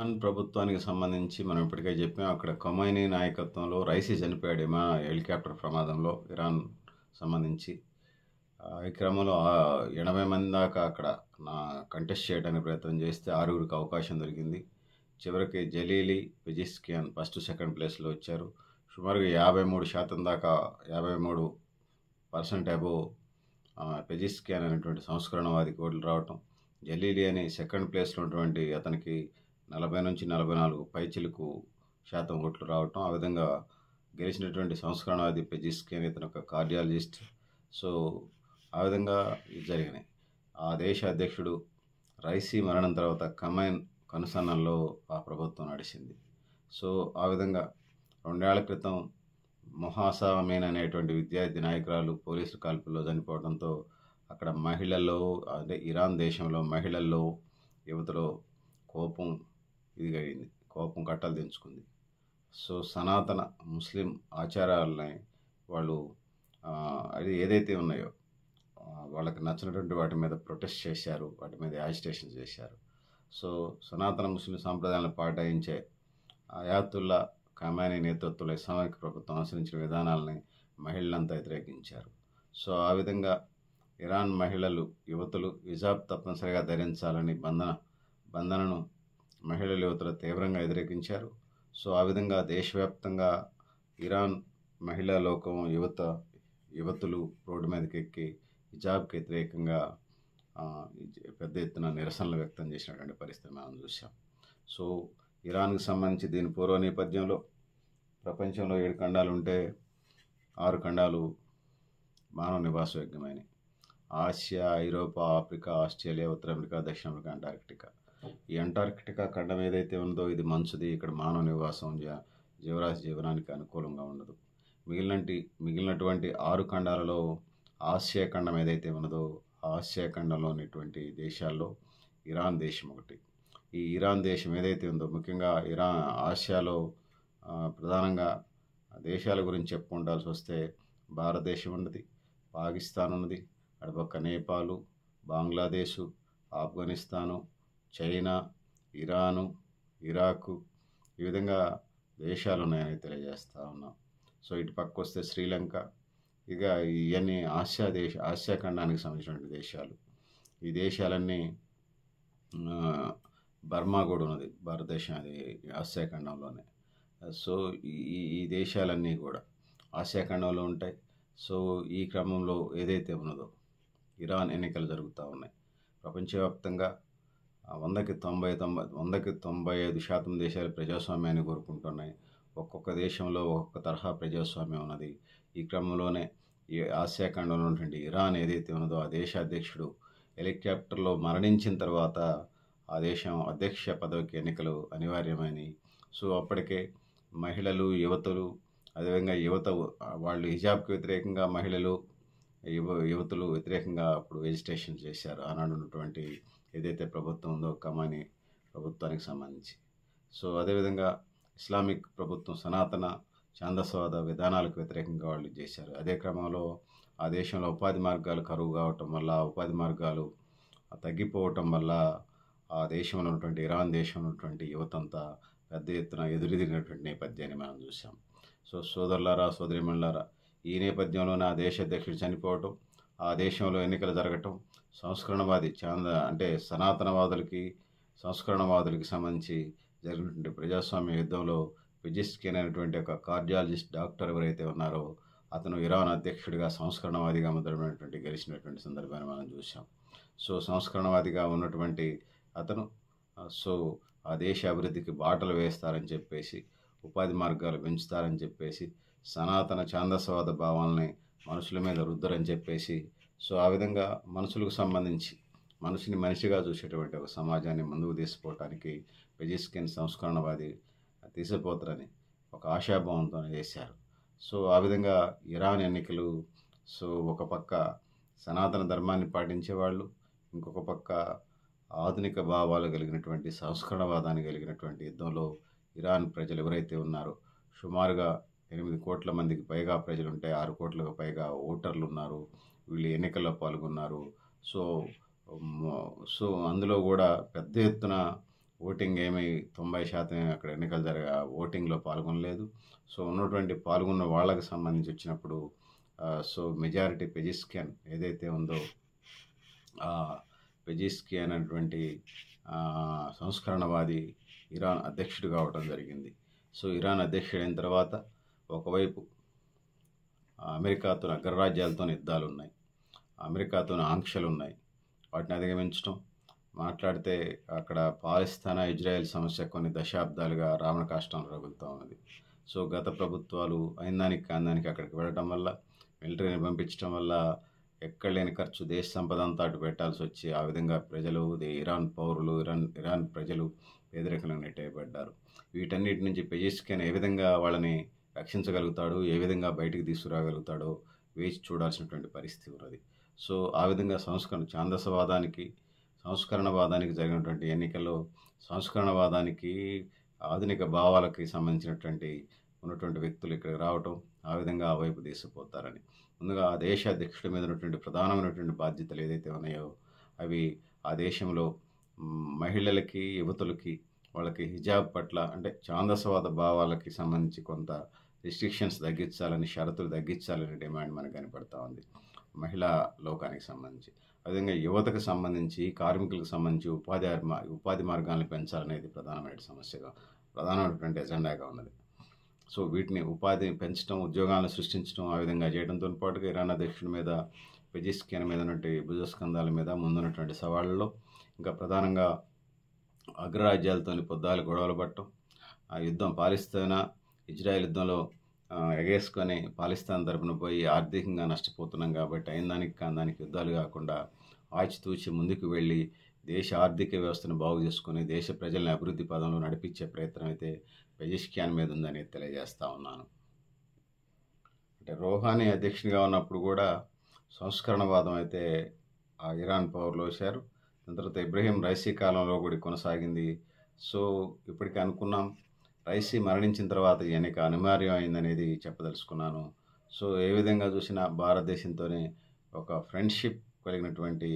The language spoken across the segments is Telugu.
ఇరాన్ ప్రభుత్వానికి సంబంధించి మనం ఇప్పటికే చెప్పాం అక్కడ ఖొమైనీ నాయకత్వంలో రైసీ చనిపోయాడు మా హెలికాప్టర్ ప్రమాదంలో ఇరాన్ సంబంధించి. ఈ క్రమంలో ఎనభై మంది దాకా అక్కడ నా కంటెస్ట్ చేయడానికి ప్రయత్నం చేస్తే ఆరుగురికి అవకాశం దొరికింది. చివరికి జలీలి పెజిస్కియాన్ ఫస్ట్ సెకండ్ ప్లేస్లో వచ్చారు. సుమారుగా యాభై మూడు శాతం దాకా యాభై మూడు పర్సెంట్ అబో పెజిస్కియాన్ అనేటువంటి సంస్కరణవాది కోట్లు రావటం. జలీలి అని సెకండ్ ప్లేస్లో ఉన్నటువంటి అతనికి నలభై నుంచి నలభై నాలుగు పైచిలకు శాతం ఓట్లు రావటం ఆ విధంగా గెలిచినటువంటి సంస్కరణవాది పెజిస్కియాన్ ఇతను ఒక కార్డియాలజిస్ట్. సో ఆ విధంగా ఇది జరిగినాయి. ఆ దేశ అధ్యక్షుడు రైసీ మరణం తర్వాత కమైన్ కనుసన్నల్లో ఆ ప్రభుత్వం నడిచింది. సో ఆ విధంగా రెండేళ్ళ క్రితం మొహాసామీన్ అనేటువంటి విద్యార్థి నాయకురాలు పోలీసుల కాల్పుల్లో చనిపోవడంతో అక్కడ మహిళల్లో అంటే ఇరాన్ దేశంలో మహిళల్లో యువతలో కోపం ఇది అయింది కోపం కట్టలు తెంచుకుంది. సో సనాతన ముస్లిం ఆచారాలని వాళ్ళు అది ఏదైతే ఉన్నాయో వాళ్ళకి నచ్చినటువంటి వాటి మీద ప్రొటెస్ట్ చేశారు వాటి మీద యాజిటేషన్ చేశారు. సో సనాతన ముస్లిం సాంప్రదాయాలను పాటించే అయాతుల్లా కమానీ నేతృత్వంలో ఇస్లామిక్ ప్రభుత్వం అనుసరించిన విధానాలని మహిళలంతా వ్యతిరేకించారు. సో ఆ విధంగా ఇరాన్ మహిళలు యువతులు హిజాబ్ తప్పనిసరిగా ధరించాలని బంధన బంధనను మహిళలు యువతలు తీవ్రంగా వ్యతిరేకించారు. సో ఆ విధంగా దేశవ్యాప్తంగా ఇరాన్ మహిళా లోకం యువత యువతులు రోడ్డు మీదకి ఎక్కి హిజాబ్కి వ్యతిరేకంగా పెద్ద ఎత్తున నిరసనలు వ్యక్తం చేసినటువంటి పరిస్థితి మనం చూసాం సో ఇరాన్కి సంబంధించి దీని పూర్వ నేపథ్యంలో ప్రపంచంలో ఏడు ఖండాలు ఉంటే ఆరు ఖండాలు మానవ నివాసయోగ్యమైనవి ఆసియా ఐరోపా ఆఫ్రికా ఆస్ట్రేలియా ఉత్తర అమెరికా దక్షిణ అమెరికా అంటార్కిటికా. ఈ అంటార్కిటికా ఖండం ఏదైతే ఉందో ఇది మంచుది ఇక్కడ మానవ నివాసం జీవరాశి జీవనానికి అనుకూలంగా ఉండదు. మిగిలినటి మిగిలినటువంటి ఆరు ఖండాలలో ఆసియా ఖండం ఏదైతే ఉన్నదో ఆసియా ఖండంలో ఉన్నటువంటి దేశాల్లో ఇరాన్ దేశం ఒకటి. ఈ ఇరాన్ దేశం ఏదైతే ఉందో ముఖ్యంగా ఇరాన్ ఆసియాలో ప్రధానంగా దేశాల గురించి చెప్పుకుంటాల్సి వస్తే భారతదేశం ఉన్నది పాకిస్తాన్ ఉన్నది అటుపక్క Nepal Bangladesh Afghanistan China Iran Iraq ఈ విధంగా దేశాలు ఉన్నాయని తెలియజేస్తూ ఉన్నాం. సో ఇటు పక్క వస్తే శ్రీలంక ఇక ఇవన్నీ ఆసియా దేశ ఆసియా ఖండానికి సంబంధించినటువంటి దేశాలు. ఈ దేశాలన్నీ బర్మా కూడా ఉన్నది భారతదేశం అది ఆసియా ఖండంలోనే. సో ఈ ఈ- దేశాలన్నీ కూడా ఆసియా ఖండంలో ఉంటాయి. సో ఈ క్రమంలో ఏదైతే ఉన్నదో ఇరాన్ ఎన్నికలు జరుగుతూ ఉన్నాయి. ప్రపంచవ్యాప్తంగా వందకి తొంభై తొంభై వందకి తొంభై ఐదు శాతం దేశాలు ప్రజాస్వామ్యాన్ని కోరుకుంటున్నాయి. ఒక్కొక్క దేశంలో ఒక్కొక్క తరహా ప్రజాస్వామ్యం ఉన్నది. ఈ క్రమంలోనే ఈ ఆసియా ఖండంలో ఉన్నటువంటి ఇరాన్ ఏదైతే ఉన్నదో ఆ దేశ అధ్యక్షుడు హెలికాప్టర్లో మరణించిన తర్వాత ఆ దేశం అధ్యక్ష పదవికి ఎన్నికలు అనివార్యమని సో అప్పటికే మహిళలు యువతులు అదేవిధంగా యువత వాళ్ళు హిజాబ్కి వ్యతిరేకంగా మహిళలు యువ యువతులు వ్యతిరేకంగా అప్పుడు వెజిటేషన్ చేశారు. ఆనాడు ఉన్నటువంటి ఏదైతే ప్రభుత్వం ఉందో కమాని ప్రభుత్వానికి సంబంధించి. సో అదేవిధంగా ఇస్లామిక్ ప్రభుత్వం సనాతన ఛాందస్వాద విధానాలకు వ్యతిరేకంగా వాళ్ళు చేశారు. అదే క్రమంలో ఆ దేశంలో ఉపాధి మార్గాలు కరువు కావటం వల్ల ఉపాధి మార్గాలు తగ్గిపోవటం వల్ల ఆ దేశంలో ఉన్నటువంటి ఇరాన్ దేశంలో ఉన్నటువంటి యువతంతా పెద్ద ఎత్తున ఎదురెదిరినటువంటి నేపథ్యాన్ని మనం చూసాం సో సోదరులారా సోదరిమణులారా ఈ నేపథ్యంలో నా దేశ అధ్యక్షుడు చనిపోవటం ఆ దేశంలో ఎన్నికలు జరగటం సంస్కరణవాది చాంద అంటే సనాతనవాదులకి సంస్కరణవాదులకి సంబంధించి జరిగినటువంటి ప్రజాస్వామ్య యుద్ధంలో విజిస్కిన్ అనేటువంటి ఒక కార్డియాలజిస్ట్ డాక్టర్ ఎవరైతే ఉన్నారో అతను ఇరాన్ అధ్యక్షుడిగా సంస్కరణవాదిగా మొదలైనటువంటి గెలిచినటువంటి సందర్భాన్ని మనం చూసాం సో సంస్కరణవాదిగా ఉన్నటువంటి అతను సో ఆ దేశ అభివృద్ధికి బాటలు వేస్తారని చెప్పేసి ఉపాధి మార్గాలు పెంచుతారని చెప్పేసి సనాతన ఛాందస్వాద భావాలని మనుషుల మీద రుద్దరని చెప్పేసి సో ఆ విధంగా మనుషులకు సంబంధించి మనిషిని మనిషిగా చూసేటువంటి ఒక సమాజాన్ని ముందుకు తీసుకుపోవటానికి పెజిస్కిన్ సంస్కరణవాది తీసిపోతారని ఒక ఆశాభావంతో చేశారు. సో ఆ విధంగా ఇరాన్ ఎన్నికలు సో ఒక పక్క సనాతన ధర్మాన్ని పాటించేవాళ్ళు ఇంకొక పక్క ఆధునిక భావాలు కలిగినటువంటి సంస్కరణవాదాన్ని కలిగినటువంటి యుద్ధంలో ఇరాన్ ప్రజలు ఎవరైతే ఉన్నారో సుమారుగా ఎనిమిది కోట్ల మందికి పైగా ప్రజలు ఉంటే ఆరు కోట్లకు పైగా ఓటర్లు ఉన్నారు వీళ్ళు ఎన్నికల్లో పాల్గొన్నారు. సో సో అందులో కూడా పెద్ద ఎత్తున ఓటింగ్ ఏమి తొంభై శాతం అక్కడ ఎన్నికలు జరగ ఓటింగ్లో పాల్గొనలేదు. సో ఉన్నటువంటి పాల్గొన్న వాళ్ళకి సంబంధించి వచ్చినప్పుడు సో మెజారిటీ పెజిస్కియన్ ఏదైతే ఉందో ఆ పెజిస్కియన్ అనేటువంటి సంస్కరణవాది ఇరాన్ అధ్యక్షుడు కావడం జరిగింది. సో ఇరాన్ అధ్యక్షుడైన అయిన తర్వాత ఒకవైపు అమెరికాతో అగ్రరాజ్యాలతో యుద్ధాలు ఉన్నాయి అమెరికాతో ఆంక్షలు ఉన్నాయి వాటిని అధిగమించడం మాట్లాడితే అక్కడ పాలిస్తానా ఇజ్రాయెల్ సమస్య కొన్ని దశాబ్దాలుగా రావణ కాష్టం రగులుతూ ఉన్నది. సో గత ప్రభుత్వాలు అయిందానికి కాందానికి అక్కడికి వెళ్ళడం వల్ల మిలిటరీని పంపించడం వల్ల ఎక్కడ లేని ఖర్చు దేశ సంపద అంతా అటు పెట్టాల్సి వచ్చి ఆ విధంగా ప్రజలు ఇరాన్ పౌరులు ఇరాన్ ఇరాన్ ప్రజలు పేదరికంలో నెట్టేయబడ్డారు. వీటన్నిటి నుంచి పెజిస్కిన్ ఏ విధంగా వాళ్ళని రక్షించగలుగుతాడు ఏ విధంగా బయటికి తీసుకురాగలుగుతాడో వేచి చూడాల్సినటువంటి పరిస్థితి ఉన్నది. సో ఆ విధంగా సంస్కరణ ఛాందసవాదానికి సంస్కరణవాదానికి జరిగినటువంటి ఎన్నికల్లో సంస్కరణవాదానికి ఆధునిక భావాలకి సంబంధించినటువంటి ఉన్నటువంటి వ్యక్తులు ఇక్కడికి రావటం ఆ విధంగా ఆ వైపు తీసుకుపోతారని. ముందుగా ఆ దేశ అధ్యక్షుడి మీద ఉన్నటువంటి ప్రధానమైనటువంటి బాధ్యతలు ఏదైతే ఉన్నాయో అవి ఆ దేశంలో మహిళలకి యువతులకి వాళ్ళకి హిజాబ్ పట్ల అంటే ఛాందసవాద భావాలకి సంబంధించి కొంత రిస్ట్రిక్షన్స్ తగ్గించాలని షరతులు తగ్గించాలని డిమాండ్ మనకు కనపడతా ఉంది. మహిళా లోకానికి సంబంధించి. అదేవిధంగా యువతకు సంబంధించి కార్మికులకు సంబంధించి ఉపాధి మా- ఉపాధి మార్గాలను పెంచాలనేది ప్రధానమైన సమస్యగా ప్రధానమైనటువంటి ఎజెండాగా ఉన్నది. సో వీటిని ఉపాధి పెంచడం ఉద్యోగాలను సృష్టించడం ఆ విధంగా చేయడంతో పాటుగా ఇరాన్ అధ్యక్షుడి మీద పెజిస్కియన్ మీద ఉన్నటువంటి భుజస్కంధాల మీద ముందున్నటువంటి సవాళ్ళలో ఇంకా ప్రధానంగా అగ్రరాజ్యాలతోని పొద్దాలు గొడవలు పట్టడం ఆ యుద్ధం పాలిస్తానా ఇజ్రాయెల్ యుద్ధంలో ఎగేసుకొని పాలిస్తాన్ తరపున పోయి ఆర్థికంగా నష్టపోతున్నాం కాబట్టి అయిన దానికి కాని దానికి యుద్ధాలు కాకుండా ఆచితూచి ముందుకు వెళ్ళి దేశ ఆర్థిక వ్యవస్థను బాగు చేసుకుని దేశ ప్రజల్ని అభివృద్ధి పదంలో నడిపించే ప్రయత్నం అయితే పెజిష్కియాన్ మీద ఉందని తెలియజేస్తా ఉన్నాను. అంటే రోహానీ అధ్యక్షునిగా ఉన్నప్పుడు కూడా సంస్కరణవాదం అయితే ఆ ఇరాన్ పవర్లో వచ్చారు దాని తర్వాత ఇబ్రహీం రైసీ కాలంలో కూడా కొనసాగింది. సో ఇప్పటికీ అనుకున్నాం. రైసీ మరణించిన తర్వాత ఈ ఎన్నిక అనివార్యం అయిందనేది చెప్పదలుచుకున్నాను. సో ఏ విధంగా చూసినా భారతదేశంతోనే ఒక ఫ్రెండ్షిప్ కలిగినటువంటి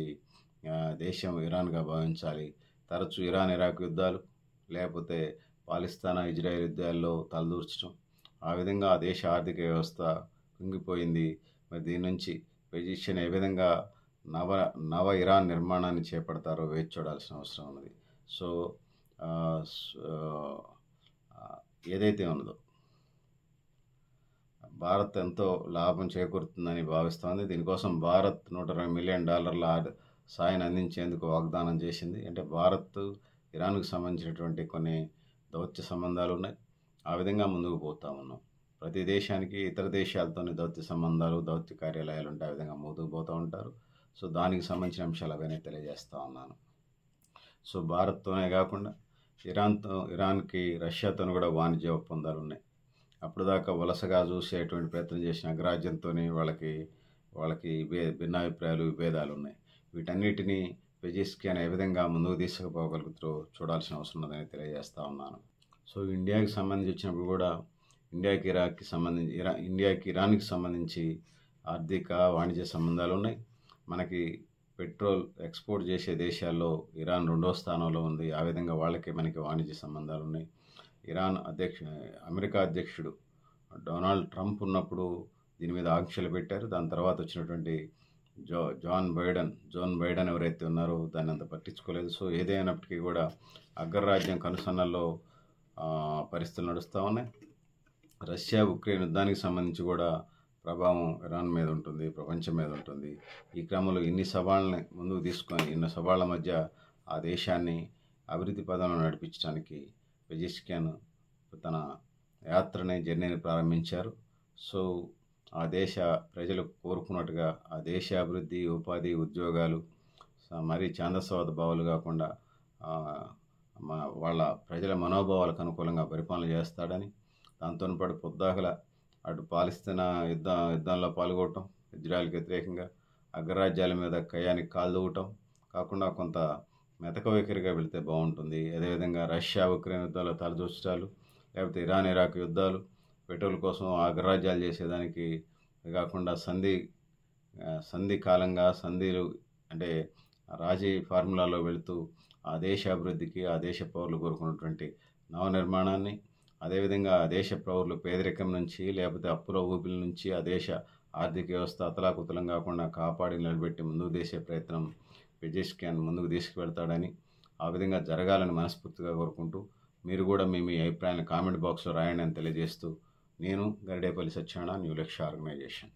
దేశం ఇరాన్గా భావించాలి. తరచూ ఇరాన్ ఇరాక్ యుద్ధాలు లేకపోతే పాలిస్తానా ఇజ్రాయెల్ యుద్ధాల్లో తలదూర్చడం. ఆ విధంగా ఆ దేశ ఆర్థిక వ్యవస్థ కుంగిపోయింది. మరి దీని నుంచి పొజిషన్ ఏ విధంగా నవ నవ ఇరాన్ నిర్మాణాన్ని చేపడతారో వేచి చూడాల్సిన అవసరం ఉన్నది. సో ఏదైతే ఉన్నదో భారత్ ఎంతో లాభం చేకూరుతుందని భావిస్తోంది. దీనికోసం భారత్ నూట ఇరవై మిలియన్ డాలర్ల సాయాన్ని అందించేందుకు వాగ్దానం చేసింది. అంటే భారత్ ఇరాన్కు సంబంధించినటువంటి కొన్ని దౌత్య సంబంధాలు ఉన్నాయి. ఆ విధంగా ముందుకు పోతా ఉన్నాం. ప్రతి దేశానికి ఇతర దేశాలతోని దౌత్య సంబంధాలు దౌత్య కార్యాలయాలు ఉంటే ఆ విధంగా ముందుకు పోతూ ఉంటారు. సో దానికి సంబంధించిన అంశాలు అవన్నీ తెలియజేస్తూ ఉన్నాను. సో భారత్తోనే కాకుండా ఇరాన్తో ఇరాన్కి రష్యాతో కూడా వాణిజ్య ఒప్పందాలు ఉన్నాయి. అప్పుడు దాకా వలసగా చూసేటువంటి ప్రయత్నం చేసిన అగ్రాజ్యంతో వాళ్ళకి వాళ్ళకి భే భిన్నాభిప్రాయాలు విభేదాలు ఉన్నాయి. వీటన్నిటినీ పెజిస్కి అనే విధంగా ముందుకు తీసుకుపోగలుగుతారో చూడాల్సిన అవసరం ఉందని తెలియజేస్తూ ఉన్నాను. సో ఇండియాకి సంబంధించి వచ్చినప్పుడు కూడా ఇండియాకి ఇరాక్కి సంబంధించి ఇరా ఇండియాకి ఇరాన్కి సంబంధించి ఆర్థిక వాణిజ్య సంబంధాలు ఉన్నాయి. మనకి పెట్రోల్ ఎక్స్పోర్ట్ చేసే దేశాల్లో ఇరాన్ రెండో స్థానంలో ఉంది. ఆ విధంగా వాళ్ళకి మనకి వాణిజ్య సంబంధాలు ఉన్నాయి. ఇరాన్ అధ్యక్ష అమెరికా అధ్యక్షుడు డొనాల్డ్ ట్రంప్ ఉన్నప్పుడు దీని మీద ఆంక్షలు పెట్టారు. దాని తర్వాత వచ్చినటువంటి Joe John Biden John Biden ఎవరైతే ఉన్నారో దాన్ని అంత పట్టించుకోలేదు. సో ఏదైనప్పటికీ కూడా అగ్రరాజ్యం కనుసన్నల్లో పరిస్థితులు నడుస్తూ ఉన్నాయి. రష్యా ఉక్రెయిన్ యుద్ధానికి సంబంధించి కూడా ప్రభావం ఇరాన్ మీద ఉంటుంది ప్రపంచం మీద ఉంటుంది. ఈ క్రమంలో ఇన్ని సవాళ్ళని ముందుకు తీసుకొని ఇన్ని సవాళ్ళ మధ్య ఆ దేశాన్ని అభివృద్ధి పదంలో నడిపించడానికి పెజిస్కియాన్ తన యాత్రని జర్నీని ప్రారంభించారు. సో ఆ దేశ ప్రజలు కోరుకున్నట్టుగా ఆ దేశ అభివృద్ధి ఉపాధి ఉద్యోగాలు మరీ ఛాందస్వాద భావాలు కాకుండా మా- వాళ్ళ ప్రజల మనోభావాలకు అనుకూలంగా పరిపాలన చేస్తాడని దాంతో పాటు పొద్దాకల అటు పాలిస్తీనా యుద్ధ యుద్ధంలో పాల్గొనటం ఇజ్రాయెల్కి వ్యతిరేకంగా అగ్రరాజ్యాల మీద కయానికి కాల్దూవటం కాకుండా కొంత మెతక వైఖరిగా వెళితే బాగుంటుంది. అదేవిధంగా రష్యా ఉక్రెయిన్ యుద్ధాలు తలదూర్చడాలు లేకపోతే ఇరాన్ ఇరాక్ యుద్ధాలు పెట్రోల్ కోసం అగ్రరాజ్యాలు చేసేదానికి కాకుండా సంధి సంధి కాలంగా సంధిలు అంటే రాజీ ఫార్ములాలో వెళుతూ ఆ దేశ అభివృద్ధికి ఆ దేశ పౌరులు కోరుకున్నటువంటి నవ నిర్మాణాన్ని అదేవిధంగా ఆ దేశ పౌరులు పేదరికం నుంచి లేకపోతే అప్పుల ఊపిల నుంచి ఆ దేశ ఆర్థిక వ్యవస్థ అతలాకుతలం కాకుండా కాపాడి నిలబెట్టి ముందుకు తీసే ప్రయత్నం విజయ్ ముందుకు తీసుకువెళ్తాడని ఆ విధంగా జరగాలని మనస్ఫూర్తిగా కోరుకుంటూ మీరు కూడా మీ మీ అభిప్రాయాన్ని కామెంట్ బాక్స్లో రాయండి అని తెలియజేస్తూ నేను గరిడేపల్లి సత్యనారాయణ న్యూ లక్ష్య ఆర్గనైజేషన్.